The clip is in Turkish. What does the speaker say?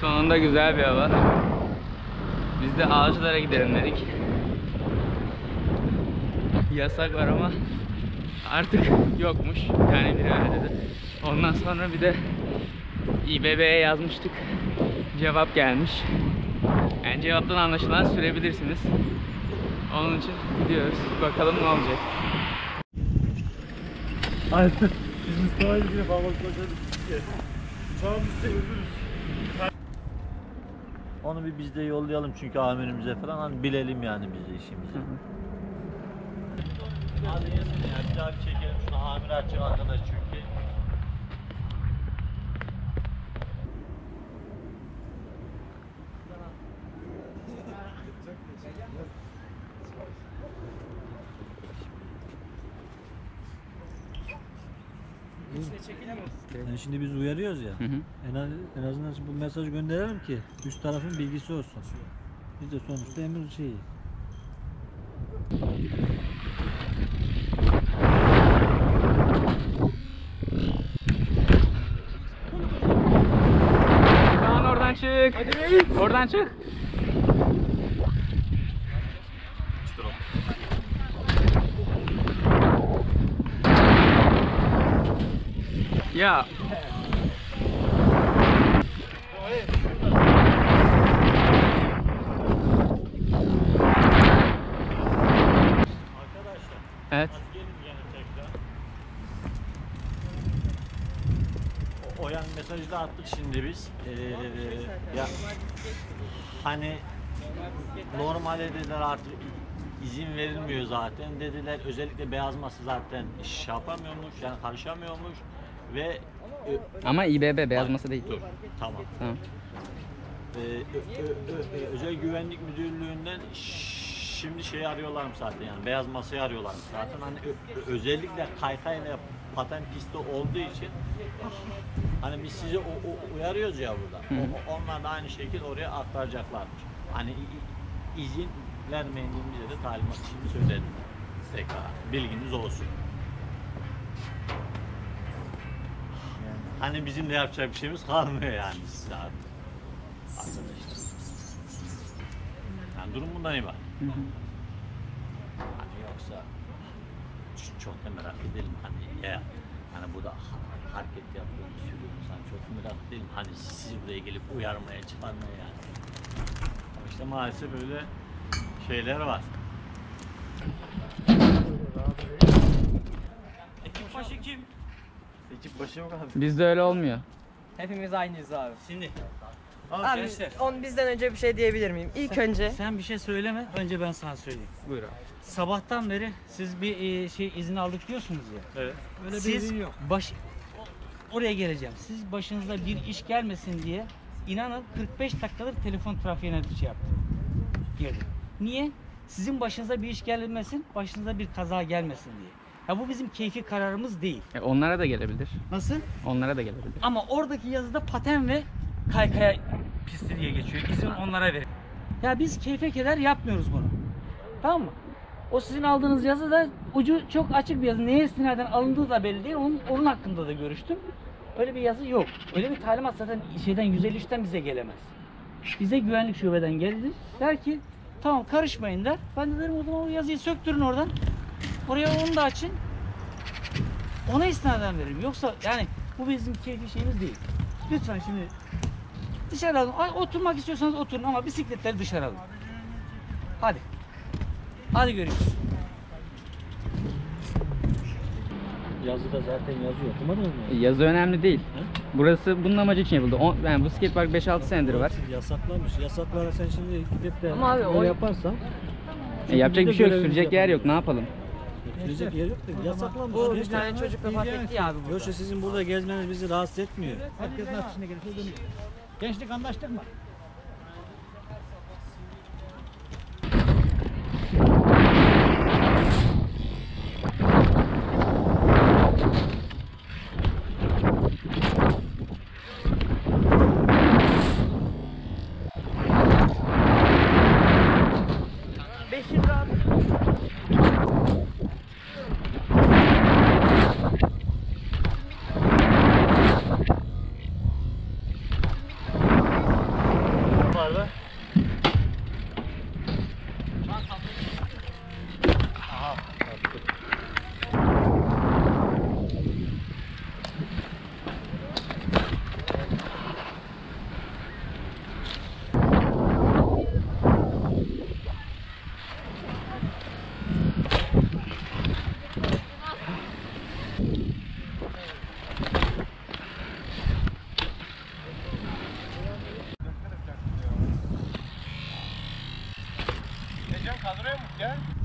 Sonunda güzel bir hava. Biz de ağaçlara gidelim dedik. Yasak var ama artık yokmuş. Yani biri öyle dedi. Ondan sonra bir de İBB'ye yazmıştık. Cevap gelmiş. Yani cevaptan anlaşılan sürebilirsiniz. Onun için gidiyoruz. Bakalım ne olacak. Aynen. Biz Mustafa'yla yine bağlantı başladık. Uçağımızda ölürüz. Onu bir biz de yollayalım çünkü amirimize falan hani bilelim yani biz de işimizi. Hadi yesin ya bir daha bir çekelim şunu amir açacak arkadaş çünkü. Yani şimdi biz uyarıyoruz ya. Hı hı. En, az, en azından bu mesajı gönderelim ki üst tarafın bilgisi olsun. Biz de sonuçta emir şeyi. Kaan oradan çık. Oradan çık. Ya evet. O, o mesajı da attık şimdi biz. Ee, ya hani normalde dediler artık izin verilmiyor zaten dediler özellikle beyaz masa zaten iş yapamıyormuş yani karışamıyormuş ve Ama İBB beyaz masa değil. dur tamam Tamam. Ee, ö- ö- ö- ö- özel güvenlik müdürlüğünden şimdi şey arıyorlarmış zaten yani beyaz masayı arıyorlarmış zaten hani ö- ö- özellikle kaykayla paten pisti olduğu için hani biz sizi o- o- uyarıyoruz ya burada. O- onlar da aynı şekilde oraya aktaracaklarmış hani i- i- izin vermeyin diye bize de talimat şimdi söyledim tekrar bilginiz olsun Hani bizim de yapacak bir şeyimiz kalmıyor yani size abi. Arkadaşlar. Yani durum bundan ibaret. Hı hı. Hani yoksa çok da merak edelim hani ya hani bu da ha- hareket yapıyor, sürüyor insan çok merak edelim hani sizi buraya gelip uyarmaya, çıkarmaya yani. Ama işte maalesef böyle şeyler var. Ekip başı kim? Ekip başı yok abi. Bizde öyle olmuyor. Hepimiz aynıyız abi. Şimdi Abi, abi, gençler on bizden önce bir şey diyebilir miyim? İlk önce sen bir şey söyleme. Önce ben sana söyleyeyim. Buyur abi. Sabahtan beri siz bir e, şey izin aldık diyorsunuz ya. Evet. Öyle siz baş o- oraya geleceğim. Siz başınıza bir iş gelmesin diye inanın 45 dakikadır telefon trafiğine şey yaptım. Girdim. Niye? Sizin başınıza bir iş gelmesin, başınıza bir kaza gelmesin diye. Ya bu bizim keyfi kararımız değil. E, onlara da gelebilir. Nasıl? Onlara da gelebilir. Ama oradaki yazıda paten ve kaykaya pisti diye geçiyor. İzin onlara verin. Ya biz keyfe keder yapmıyoruz bunu. Tamam mı? O sizin aldığınız yazı da ucu çok açık bir yazı. Neye istinaden alındığı da belli değil. Onun, onun hakkında da görüştüm. Öyle bir yazı yok. Öyle bir talimat zaten şeyden 153'ten bize gelemez. Bize güvenlik şubeden gelir. Der ki tamam karışmayın der. Ben de derim o zaman o yazıyı söktürün oradan. Oraya onu da açın. Ona istinaden veririm. Yoksa yani bu bizim keyfi şeyimiz değil. Lütfen şimdi dışarı alın. Ay, Oturmak istiyorsanız oturun ama bisikletleri dışarı alın. Hadi. Hadi görüşürüz. Yazıda zaten yazıyor. Okumadınız mı? E, Yazı önemli değil. Burası bunun amacı için yapıldı. O, yani bu skatepark 5-6 senedir var. Yasaklamış. Yasaklara sen şimdi gidip de Ama abi böyle o- yaparsan E, yapacak bir şey yok. Sürecek yer yok. Ne yapalım? Sürecek yer yok da yasaklamış. bu bir tane çocuk vefat etti ya abi burada. Yoksa sizin burada gezmeniz bizi rahatsız etmiyor. Herkesin aksine dönüyor. Gençlik anlaştık mı? Hazırlıyor musun?